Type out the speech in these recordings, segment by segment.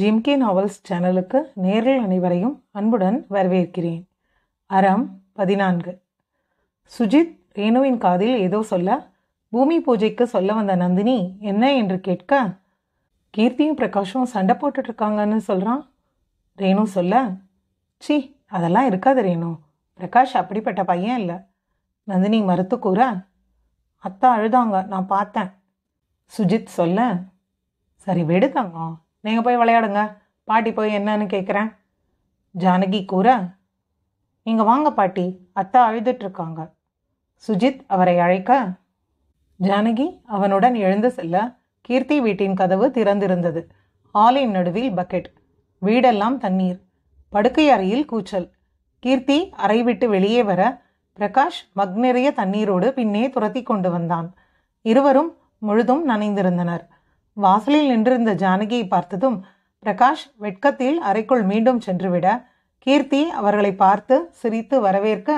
ஜிம்கே novels சேனலுக்கு நேரில் அனைவரையும் அன்புடன் வரவேற்கிறேன். அறம் பதினான்கு. சுஜித் ரேணுவின் காதில் ஏதோ சொல்ல பூமி பூஜைக்கு சொல்ல வந்த நந்தினி என்ன என்று கேட்க கீர்த்தியும் பிரகாஷும் சண்டை போட்டுட்டு இருக்காங்கன்னு சொல்கிறான் ரேணு சொல்ல சி அதெல்லாம் இருக்காது ரேணு. பிரகாஷ் அப்படிப்பட்ட பையன் இல்லை. நந்தினி மறுத்து கூற அத்தா அழுதாங்க நான் பார்த்தேன். சுஜித் சொல்ல சரி விடு தங்கம். நீங்கள் போய் விளையாடுங்க. பாட்டி போய் என்னன்னு கேட்குறேன் ஜானகி கூற நீங்கள் வாங்க பாட்டி. அத்தா அழுதுட்ருக்காங்க. சுஜித் அவரை அழைக்க ஜானகி அவனுடன் எழுந்து செல்ல கீர்த்தி வீட்டின் கதவு திறந்திருந்தது. ஹாலின் நடுவில் பக்கெட் வீடெல்லாம் தண்ணீர் படுக்கை அறையில் கூச்சல். கீர்த்தி அறை விட்டு வெளியே வர பிரகாஷ் மக்நிறைய தண்ணீரோடு பின்னே துரத்தி கொண்டு வந்தான். இருவரும் முழுதும் நனைந்திருந்தனர். வாசலில் நின்றிருந்த ஜானகியை பார்த்ததும் பிரகாஷ் வெட்கத்தில் அறைக்குள் மீண்டும் சென்றுவிட கீர்த்தி அவர்களை பார்த்து சிரித்து வரவேற்க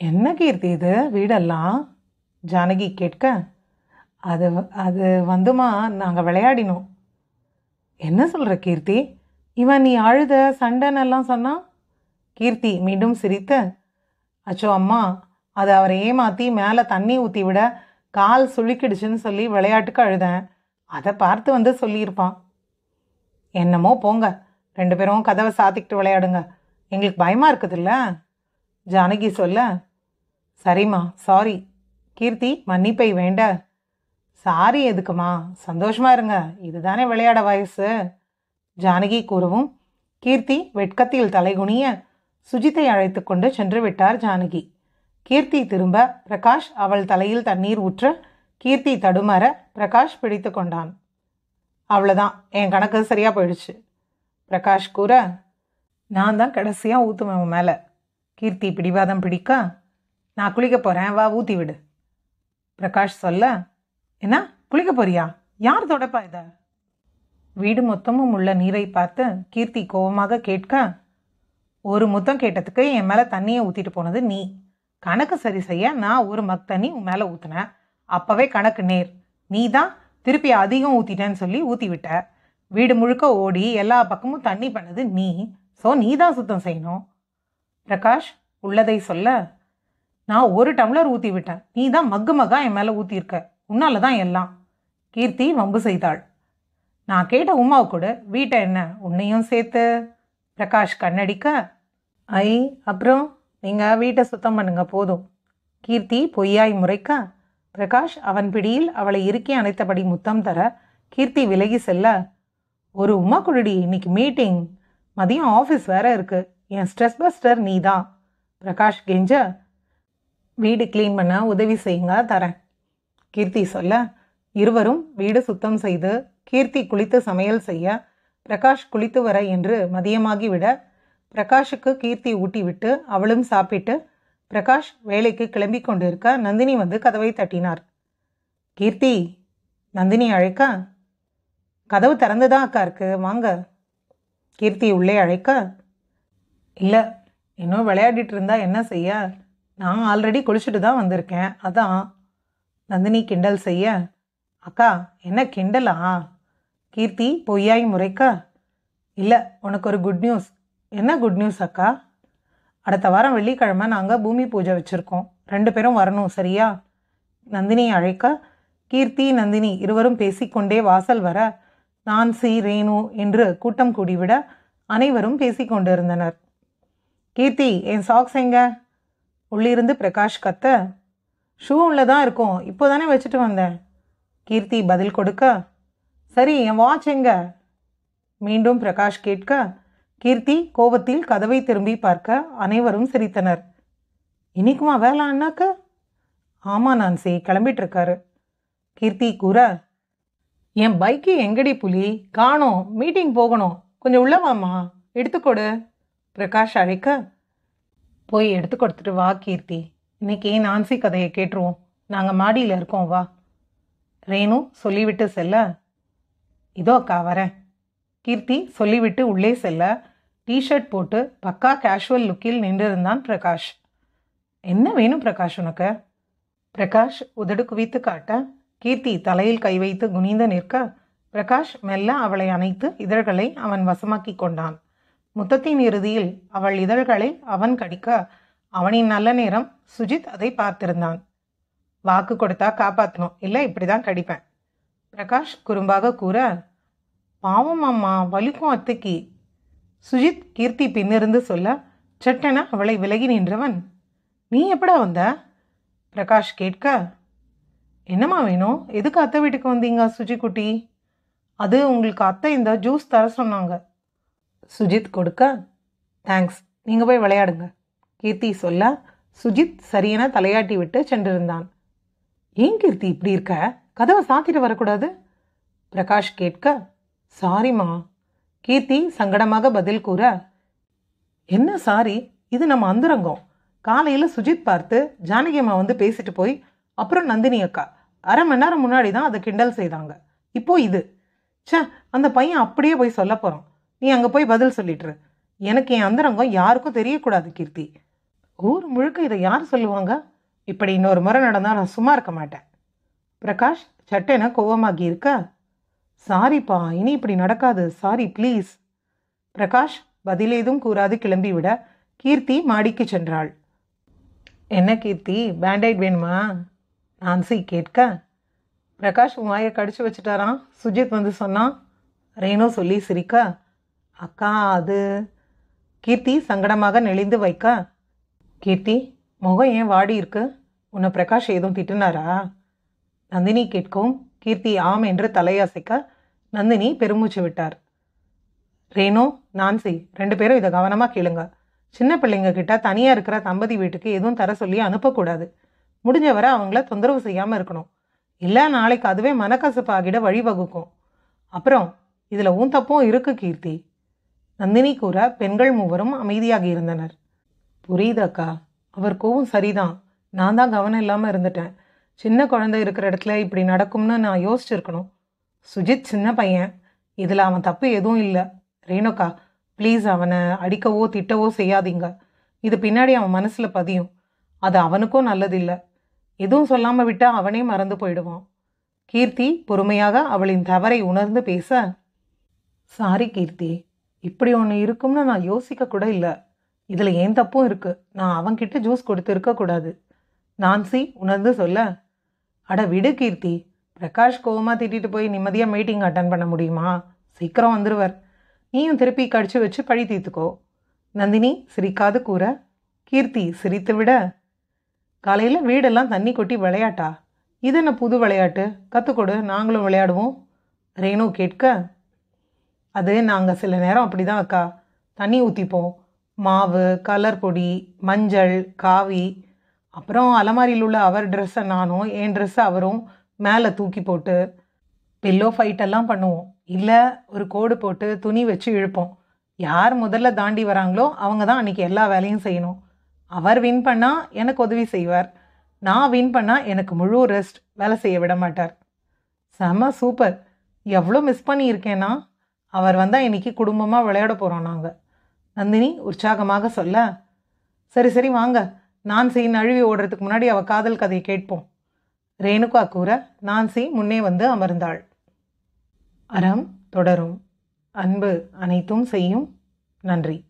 என்ன கீர்த்தி இது? வீடெல்லாம்? ஜானகி கேட்க அது அது வந்துமா? நாங்கள் விளையாடினோம். என்ன சொல்கிற கீர்த்தி? இவன் நீ அழுத சண்டைன்னெல்லாம் சொன்னான் கீர்த்தி மீண்டும் சிரித்து அச்சோ அம்மா அது அவரை ஏமாற்றி மேலே தண்ணி ஊற்றி விட கால் சுழிக்கிடுச்சுன்னு சொல்லி விளையாட்டுக்கு அழுதேன். அதை பார்த்து வந்து சொல்லியிருப்பான். என்னமோ போங்க ரெண்டு பேரும் கதவை சாத்திக்கிட்டு விளையாடுங்க. எங்களுக்கு பயமாக இருக்குதுல்ல? ஜானகி சொல்ல சரிம்மா சாரி கீர்த்தி மன்னிப்பை வேண்ட. சாரி எதுக்குமா? சந்தோஷமாக இருங்க. இதுதானே விளையாட வயசு. ஜானகி கூறவும் கீர்த்தி வெட்கத்தில் தலைகுனிய. சுஜித்தை அழைத்து கொண்டு சென்று விட்டார் ஜானகி. கீர்த்தி திரும்ப பிரகாஷ் அவள் தலையில் தண்ணீர் ஊற்ற கீர்த்தி தடுமாற பிரகாஷ் பிடித்து கொண்டான். அவ்வளோதான் என் கணக்கு சரியாக போயிடுச்சு. பிரகாஷ் கூற நான் தான் கடைசியாக ஊற்றுவேன் உன் மேலே. கீர்த்தி பிடிவாதம் பிடிக்க நான் குளிக்க போகிறேன் வா ஊற்றி விடு. பிரகாஷ் சொல்ல என்ன? குளிக்க போறியா? யார் தொடப்பா இத? வீடு மொத்தமும் உள்ள நீரை பார்த்து கீர்த்தி கோபமாக கேட்க ஒரு முத்தம் கேட்டதுக்கு என் மேலே தண்ணியை ஊற்றிட்டு போனது நீ. கணக்கு சரி செய்ய நான் ஒரு மக் தண்ணி உன் மேலே ஊற்றுனேன் அப்போவே கணக்கு நேர். நீ தான் திருப்பி அதிகம் ஊற்றிட்டேன்னு சொல்லி ஊற்றி விட்ட வீடு முழுக்க ஓடி எல்லா பக்கமும் தண்ணி பண்ணது நீ. ஸோ நீ தான் சுத்தம் செய்யணும். பிரகாஷ் உள்ளதை சொல்ல நான் ஒரு டம்ளர் ஊற்றி விட்டேன் நீ தான் மக்கு மகா என் மேலே ஊற்றிருக்க உன்னால தான் எல்லாம். கீர்த்தி வம்பு செய்தாள். நான் கேட்ட உமாவை கூட. வீட்டை என்ன? உன்னையும் சேர்த்து. பிரகாஷ் கண்ணடிக்க ஐ அப்புறம்? நீங்கள் வீட்டை சுத்தம் பண்ணுங்க போதும். கீர்த்தி பொய்யாய் முறைக்க பிரகாஷ் அவன் பிடியில் அவளை இறுக்கி அணைத்தபடி முத்தம் தர கீர்த்தி விலகி செல்ல ஒரு உமா குடுடி இன்னைக்கு மீட்டிங் மதியம் ஆஃபீஸ் வேற இருக்கு. என் ஸ்ட்ரெஸ் பஸ்டர் நீ தான் பிரகாஷ் கெஞ்ச வீடு க்ளீன் பண்ண உதவி செய்யுங்க தரேன். கீர்த்தி சொல்ல இருவரும் வீடு சுத்தம் செய்து கீர்த்தி குளித்து சமையல் செய்ய பிரகாஷ் குளித்து வர என்று மதியமாகிவிட பிரகாஷுக்கு கீர்த்தி ஊட்டி விட்டு அவளும் சாப்பிட்டு பிரகாஷ் வேலைக்கு கிளம்பி கொண்டிருக்க நந்தினி வந்து கதவை தட்டினார். கீர்த்தி நந்தினி அழைக்க? கதவு திறந்துதான் அக்கா இருக்கு? வாங்க. கீர்த்தி உள்ளே அழைக்க? இல்லை இன்னும் விளையாடிட்டு இருந்தா என்ன செய்ய? நான் ஆல்ரெடி குளிச்சுட்டு தான் வந்திருக்கேன். அதான். நந்தினி கிண்டல் செய்ய. அக்கா என்ன கிண்டலா? கீர்த்தி பொய்யாய் முறைக்க? இல்லை உனக்கு ஒரு குட் நியூஸ் என்ன குட் நியூஸ் அக்கா? அடுத்த வாரம் வெள்ளிக்கிழமை நாங்கள் பூமி பூஜை வச்சுருக்கோம். ரெண்டு பேரும் வரணும் சரியா? நந்தினியை அழைக்க கீர்த்தி நந்தினி இருவரும் பேசிக்கொண்டே வாசல் வர நான்சி ரேணு என்று கூட்டம் கூடிவிட அனைவரும் பேசிக்கொண்டிருந்தனர். கீர்த்தி என் சாக்ஸ் எங்க? உள்ளிருந்து பிரகாஷ் கத்த ஷூ உள்ள தான் இருக்கும் இப்போ தானே வச்சுட்டு வந்தேன். கீர்த்தி பதில் கொடுக்க சரி என் வாட்ச் எங்க? மீண்டும் பிரகாஷ் கேட்க கீர்த்தி கோபத்தில் கதவை திரும்பி பார்க்க அனைவரும் சிரித்தனர். இன்னைக்குமா வேலை அண்ணாக்க? ஆமாம் நான்சி கிளம்பிட்டுருக்காரு. கீர்த்தி கூற என் பைக்கு எங்கடி புலி? காணோம் மீட்டிங் போகணும். கொஞ்சம் உள்ள வாமா எடுத்துக்கொடு. பிரகாஷ் அழைக்க போய் எடுத்து கொடுத்துட்டு வா கீர்த்தி. இன்னைக்கு நான்சி கதையை கேட்டுருவோம். நாங்கள் மாடியில் இருக்கோம் வா. ரேணு சொல்லிவிட்டு செல்ல இதோ அக்கா வரேன். கீர்த்தி சொல்லிவிட்டு உள்ளே செல்ல டிஷர்ட் போட்டு பக்கா கேஷுவல் லுக்கில் நின்றிருந்தான் பிரகாஷ். என்ன வேணும் பிரகாஷ் உனக்கு? பிரகாஷ் உதடு குவித்து காட்ட கீர்த்தி தலையில் கை வைத்து குனிந்து நிற்க பிரகாஷ் மெல்ல அவளை அணைத்து இதழ்களை அவன் வசமாக்கி கொண்டான். முத்தத்தின் இறுதியில் அவள் இதழ்களை அவன் கடிக்க அவனின் நல்ல நேரம் சுஜித் அதை பார்த்திருந்தான். வாக்கு கொடுத்தா காப்பாற்றணும் இல்லை இப்படி தான் கடிப்பேன். பிரகாஷ் குறும்பாக கூற பாவம் அம்மா வலிக்கும் அத்தைக்கு. சுஜித் கீர்த்தி பின்னிருந்து சொல்ல சட்டென அவளை விலகி நின்றவன். நீ எப்படா வந்த? பிரகாஷ் கேட்க என்னம்மா வேணும்? எதுக்கு அத்தை வீட்டுக்கு வந்தீங்க சுஜி குட்டி? அது உங்களுக்கு அத்தை இந்த ஜூஸ் தர சொன்னாங்க. சுஜித் கொடுக்க தேங்க்ஸ் நீங்கள் போய் விளையாடுங்க. கீர்த்தி சொல்ல சுஜித் சரியென தலையாட்டி விட்டு சென்றிருந்தான். ஏன் கீர்த்தி இப்படி இருக்க? கதவை சாத்திட்டு வரக்கூடாது? பிரகாஷ் கேட்க சாரிம்மா கீர்த்தி சங்கடமாக பதில் கூற என்ன சாரி? இது நம்ம அந்தரங்கம். காலையில் சுஜித் பார்த்து ஜானகி அம்மா வந்து பேசிட்டு போய் அப்புறம் நந்தினி அக்கா. அரை மணி நேரம் முன்னாடி தான் அதை கிண்டல் செய்தாங்க. இப்போ இது. சே அந்த பையன் அப்படியே போய் சொல்ல போகிறான் நீ அங்கே போய் பதில் சொல்லிட்டுரு எனக்கு என் அந்தரங்கம் யாருக்கும் தெரியக்கூடாது கீர்த்தி. ஊர் முழுக்க இதை யார் சொல்லுவாங்க? இப்படி இன்னொரு முறை நடந்தால் நான் சும்மா இருக்க மாட்டேன். பிரகாஷ் சட்டென கோவமாகி இருக்க சாரிப்பா இனி இப்படி நடக்காது. Sorry please. பிரகாஷ் பதிலேதும் கூறாது கிளம்பிவிட கீர்த்தி மாடிக்கு சென்றாள். என்ன கீர்த்தி பேண்டைட் வேணுமா? நான்சி கேட்க. பிரகாஷ் உன் வாயை கடிச்சு வச்சுட்டாராம் சுஜித் வந்து சொன்னான் ரேணு சொல்லி சிரிக்க. அக்கா அது கீர்த்தி சங்கடமாக நெளிந்து வைக்க. கீர்த்தி முகம் ஏன் வாடி இருக்கு? உன்னை பிரகாஷ் ஏதும் திட்டுனாரா? நந்தினி கேட்கவும் கீர்த்தி ஆம் என்று தலையசைக்க நந்தினி பெருமூச்சு விட்டார். ரேணு நான்சி ரெண்டு பேரும் இதை கவனமாக கேளுங்க. சின்ன பிள்ளைங்க கிட்ட தனியாக இருக்கிற தம்பதி வீட்டுக்கு எதுவும் தர சொல்லி அனுப்பக்கூடாது. முடிஞ்சவரை அவங்கள தொந்தரவு செய்யாமல் இருக்கணும். இல்லை நாளைக்கு அதுவே மனக்கசப்பு ஆகிட வழிவகுக்கும் அப்புறம் இதில் உன் தப்பும் இருக்கு கீர்த்தி. நந்தினி கூற பெண்கள் மூவரும் அமைதியாக இருந்தனர். புரியுது அக்கா. அவர் கோவம் சரிதான். நான் தான் கவனம் இல்லாமல் இருந்துட்டேன். சின்ன குழந்தை இருக்கிற இடத்துல இப்படி நடக்கும்னு நான் யோசிச்சிருக்கணும். சுஜித் சின்ன பையன். இதில் அவன் தப்பு எதுவும் இல்லை. ரேணுகா ப்ளீஸ் அவனை அடிக்கவோ திட்டவோ செய்யாதீங்க. இது பின்னாடி அவன் மனசில் பதியும். அது அவனுக்கும் நல்லதில்லை. எதுவும் சொல்லாமல் விட்டால் அவனே மறந்து போயிடுவான். கீர்த்தி பொறுமையாக அவளின் தவறை உணர்ந்து பேச சாரி கீர்த்தி இப்படி ஒன்று இருக்கும்னு நான் யோசிக்க கூட இல்லை. இதில் ஏன் தப்பும் இருக்குது நான் அவன்கிட்ட ஜூஸ் கொடுத்துருக்க கூடாது. நான்சி உணர்ந்து சொல்ல. அட விடு கீர்த்தி. பிரகாஷ் கோவமாக திட்டிட்டு போய் நிம்மதியாக மீட்டிங் அட்டன் பண்ண முடியுமா? சீக்கிரம் வந்துடுவர் நீயும் திருப்பி கடிச்சு வச்சு பழி தீர்த்துக்கோ. நந்தினி சிரிக்காது கூற. கீர்த்தி சிரித்து விட. காலையில் வீடெல்லாம் தண்ணி கொட்டி விளையாட்டா? இது என்ன புது விளையாட்டு? கற்றுக்கொடு நாங்களும் விளையாடுவோம். ரேணு கேட்க. அது நாங்கள் சில நேரம் அப்படி தான் அக்கா. தண்ணி ஊற்றிப்போம் மாவு கலர் பொடி மஞ்சள் காவி அப்புறம் அலமாரியில் உள்ள அவர் ட்ரெஸ்ஸை நானும் என் ட்ரெஸ்ஸை அவரும் மேலே தூக்கி போட்டு பில்லோ ஃபைட்டெல்லாம் பண்ணுவோம். இல்லை ஒரு கோடு போட்டு துணி வச்சு இழுப்போம். யார் முதல்ல தாண்டி வராங்களோ அவங்க தான் அன்றைக்கி எல்லா வேலையும் செய்யணும். அவர் வின் பண்ணால் எனக்கு உதவி செய்வார். நான் வின் பண்ணால் எனக்கு முழு ரெஸ்ட் வேலை செய்ய விட மாட்டார். செம சூப்பர் எவ்வளோ மிஸ் பண்ணியிருக்கேன்னா அவர் வந்தால் இன்றைக்கி குடும்பமாக விளையாட போகிறோம் நாங்கள் நந்தினி உற்சாகமாக சொல்ல. சரி சரி வாங்க. நான்சி நழுவி ஓடுறதுக்கு முன்னாடி அவள் காதல் கதையை கேட்போம். ரேணுகா கூற நான்சி முன்னே வந்து அமர்ந்தாள். அறம் தொடரும். அன்பு அனைத்தும் செய்யும். நன்றி.